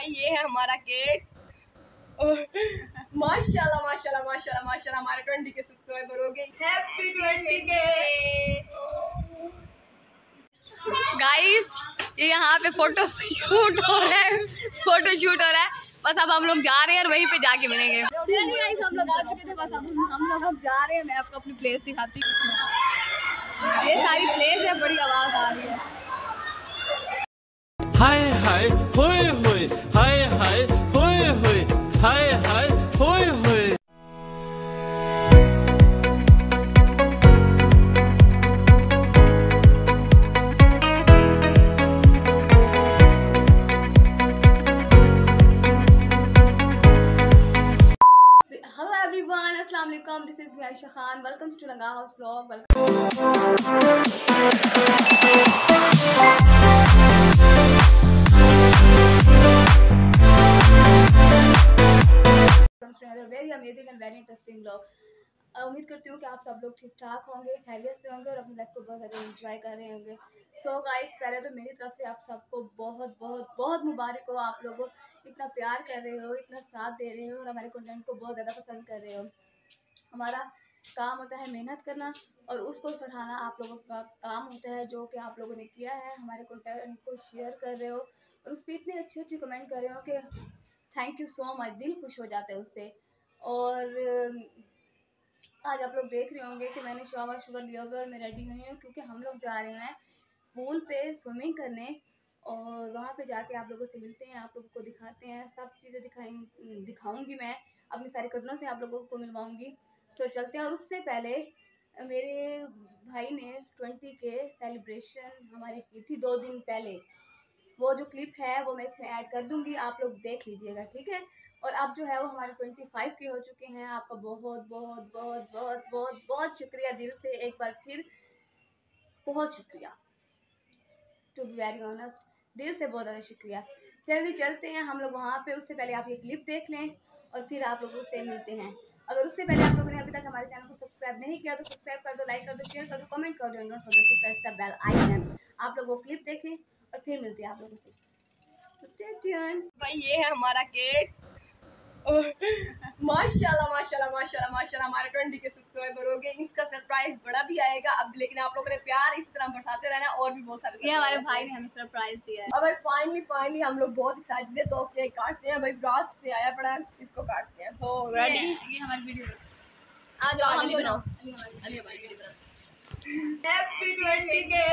भाई ये है हमारा केक माशाल्लाह माशाल्लाह माशाल्लाह माशाल्लाह हमारे ट्वेंटी के सब्सक्राइबर हो गए. हैप्पी ट्वेंटी के. गाइस ये यहाँ पे फ़ोटो शूट हो रहा है. फ़ोटो शूट हो रहा है. बस अब हम लोग जा रहे हैं और वहीं पे जाके मिलेंगे. चलिए गाइस हम लोग आ चुके थे. बस अब हम लोग अब जा रहे हैं. मैं आपको अपनी प्लेस दिखाती हूँ. ये सारी प्लेस है बड़ी आवाज़ आ रही है. हाय हाय होय होय हाय हाय होय होय हाय हाय Aisha Khan. Welcome to Langa House Vlog. Welcome. Welcome interesting vlog. अ, उम्मीद करती हूँ कि आप सब लोग ठीक ठाक होंगे खैरियत से होंगे और अपनी लाइफ को बहुत ज़्यादा एंजॉय कर रहे होंगे। सो गाइस पहले तो मेरी तरफ़ से आप सबको बहुत बहुत बहुत मुबारक हो। आप लोगों इतना प्यार कर रहे हो इतना साथ दे रहे हो और हमारे कंटेंट को बहुत ज़्यादा पसंद कर रहे हो। हमारा काम होता है मेहनत करना और उसको सराहना आप लोगों का काम होता है जो कि आप लोगों ने किया है। हमारे कंटेंट को शेयर कर रहे हो और उस पर इतने अच्छे अच्छे कमेंट कर रहे हो कि थैंक यू सो मच दिल खुश हो जाता है उससे। और आज आप लोग देख रहे होंगे कि मैंने शॉवर शुगर लिया हुआ और मैं रेडी हुई हूँ क्योंकि हम लोग जा रहे हैं पूल पे स्विमिंग करने और वहाँ पे जाके आप लोगों से मिलते हैं, आप लोगों को दिखाते हैं, सब चीज़ें दिखाएँ दिखाऊँगी मैं, अपने सारे कज़नों से आप लोगों को मिलवाऊँगी। तो चलते हैं और उससे पहले मेरे भाई ने ट्वेंटी के सेलिब्रेशन हमारी की थी दो दिन पहले। वो जो क्लिप है, वो मैं इसमें ऐड कर दूँगी, आप लोग देख लीजिएगा, ठीक है? और अब जो है, वो हमारे ट्वेंटी फाइव के हो चुके हैं। आपका बहुत बहुत बहुत बहुत बहुत बहुत शुक्रिया दिल से एक बार फिर। बहुत शुक्रिया टू बी वेरी ऑनेस्ट दिल से बहुत ज़्यादा शुक्रिया। जल्दी चलते हैं हम लोग वहाँ पे, उससे पहले आप ये क्लिप देख लें और फिर आप लोगों से मिलते हैं। अगर उससे पहले आप लोगों ने अभी तक हमारे चैनल को सब्सक्राइब नहीं किया तो सब्सक्राइब कर दो लाइक कर दो शेयर कर दो कमेंट कर दो note press the bell icon आप लोग वो क्लिप देखें। और फिर मिलते हैं आप लोगों से। भाई ये है हमारा केक। माशाल्लाह माशाल्लाह माशाल्लाह माशाल्लाह हमारे ट्वेंटी के सब्सक्राइबर हो गए। इसका सरप्राइज़ बड़ा भी आएगा अब लेकिन आप लोगों ने प्यार इस तरह बरसाते रहना और भी बहुत सारे ये हमारे भाई ने हमें सरप्राइज़ दिया है। अब भाई फाइनली फाइनली हम लोग बहुत एक्साइटेड है तो केक काटते हैं। भाई रात से आया पड़ा है इसको काटते हैं। सो रेडी ये हमारी वीडियो आ जाओ हम अली बनाओ। बनाओ। अली हमारी वीडियो बनाओ। हैप्पी ट्वेंटी के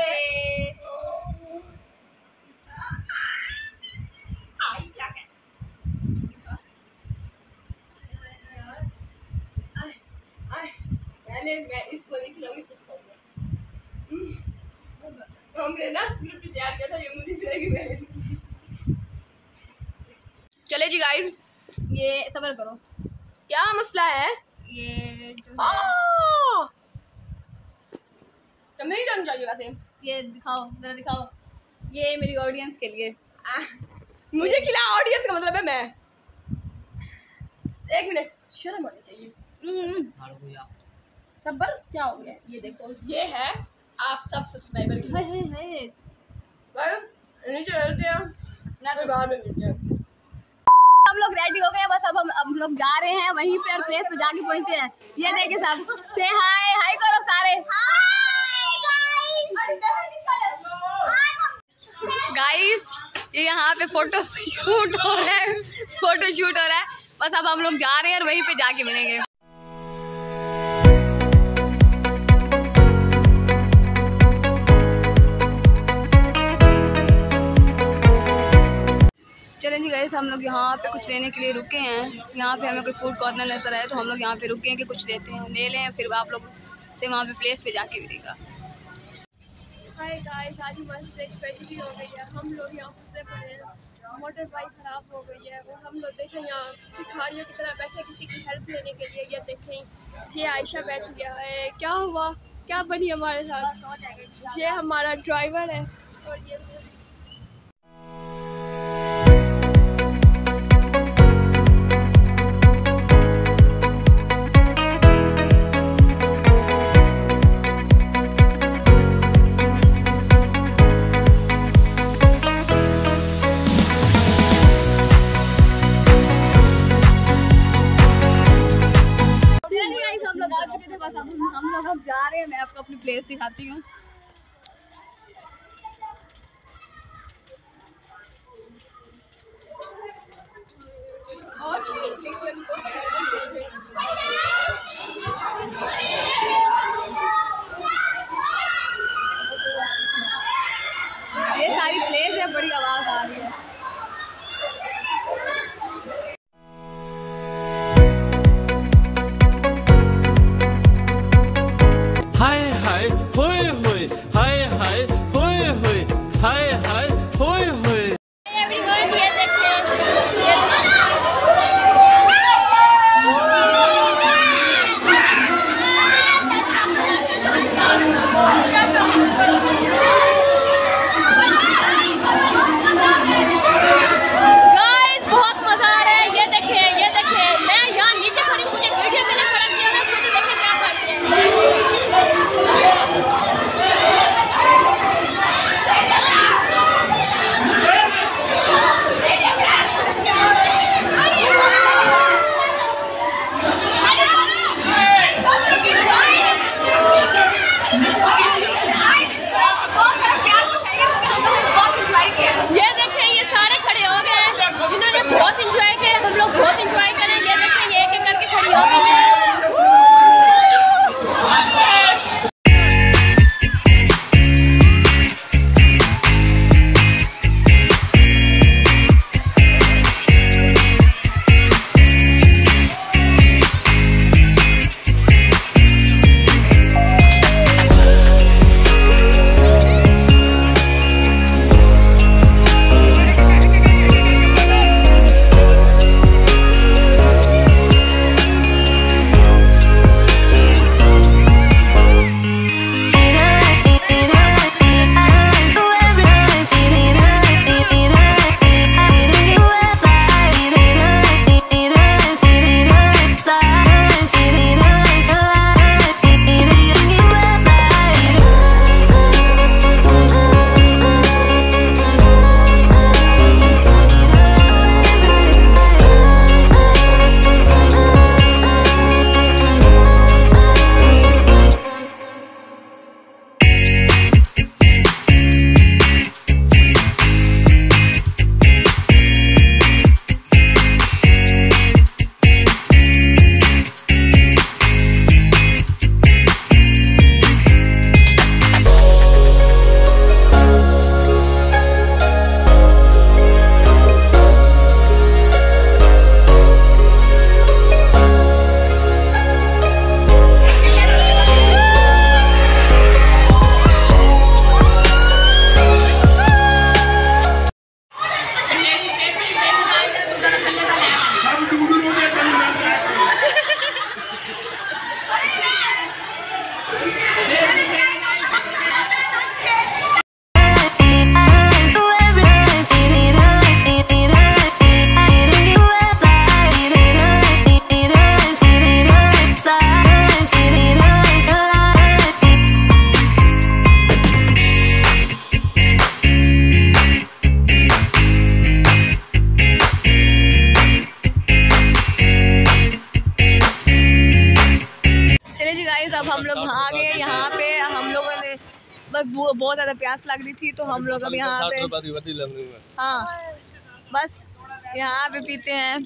पहले मैं इसको नहीं खिलाऊँगी खुद खाऊँगा। हमने ना स्क्रिप्ट तैयार किया था ये मुझे खिलाएगी मैं चले जी गाइस ये सबर करो। क्या मसला है? ये जो है। आह! तो जाना चाहिए वैसे। ये दिखाओ जरा दिखाओ। ये मेरी ऑडियंस के लिए! मुझे खिला ऑडियंस का मतलब है मैं। एक मिनट शर्म आनी चाहिए। हम्म, सबर क्या हो गया? ये देखो। ये है आप सब सब्सक्राइबर की हाय हाय हाय। भाई नीचे रहते हैं। ना तो बाहर में मिलते हैं हम लोग रेडी हो गए बस अब हम हम लोग जा रहे हैं वहीं पे और प्लेस पे जाके पहुँचते हैं। ये देखे सब। से हाय हाय करो सारे। गाइस ये यहाँ पे फ़ोटो शूट हो रहा है। फ़ोटो शूट हो रहा है। बस अब हम लोग जा रहे हैं और वहीं पे जाके मिलेंगे। गए हम लोग यहाँ पे कुछ लेने के लिए रुके हैं। यहाँ पे हमें कोई फ़ूड कॉर्नर नज़र आया तो हम लोग यहाँ पे रुके हैं कि कुछ लेते हैं। ले लें, फिर आप लोग से वहाँ पे प्लेस पे जाके मिलेगा। हाय गाइस आज ट्रेन हो गई है। हम लोग यहाँ फंसे पड़े हैं। मोटर बाइक खराब हो गई है। और हम लोग देखें यहाँ भिखारियों की तरह बैठे किसी की हेल्प लेने के लिए। ये देखें, ये आयशा बैठी है। क्या हुआ? क्या बनी हमारे साथ? ये हमारा ड्राइवर है। और ये प्लेस दिखाती हूँ। होय होय हाय हाय होय होय हाय हाय होय होय एवरीवन ये देखिए ये गाइस बहुत मज़ा आ रहा है ये देखिए ये देखिए मैं यहाँ नीचे खड़ी हूँ, मुझे वीडियो में नहीं खड़ा किया मैं खुद देखे क्या करते हैं ये देखिए ये सारे खड़े हो गए हैं, जिन्होंने बहुत इंजॉय किया हम लोग बहुत इंजॉय करें ये देखिए ये एक एक करके बहुत ज़्यादा प्यास लग रही थी तो हम लोग अब यहाँ पे हाँ बस यहाँ पे पीते हैं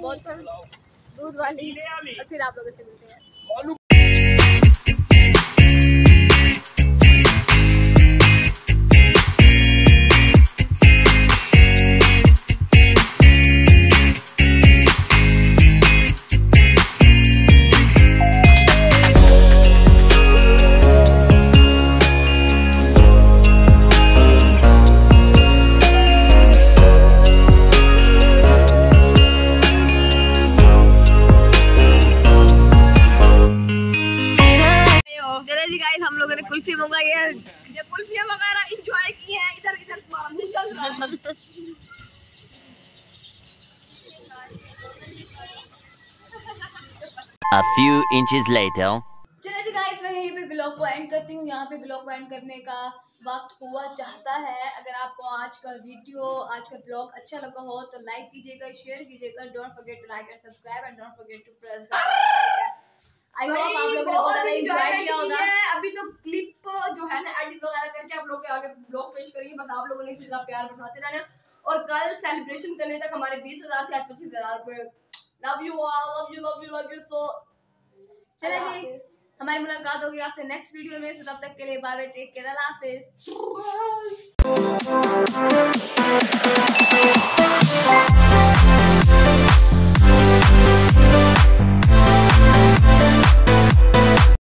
बहुत दूध वाली और फिर आप लोगों से मिलते हैं। कुल्फी मंगाई है। ये कुल्फियाँ वगैरह एंजॉय की हैं। इधर इधर चल रहा है A few inches later. चलिए जी गाइस मैं यहीं पे ब्लॉग को एंड करती हूँ। यहाँ पे ब्लॉग को एंड करने का वक्त हुआ चाहता है। अगर आपको आज का वीडियो आज का ब्लॉग अच्छा लगा हो तो लाइक कीजिएगा शेयर कीजिएगा। Don't forget to like and subscribe and don't forget to press the I hope आप लोगों ने बहुत एंजॉय किया होगा। अभी तो क्लिप जो है ना एडिट वगैरह करके आप लोग के आगे ब्लॉग पेश करेंगे। बस आप लोगों ने इतना प्यार बरसाते रहना और कल सेलिब्रेशन करने तक हमारे बीस हज़ार से आज पच्चीस हज़ार पे। Love you all love you love you love you so चले जी हमारी मुलाकात होगी आपसे नेक्स्ट वीडियो में। तब तक के लिए बाय बाय टेक केयर अल्लाह हाफिज।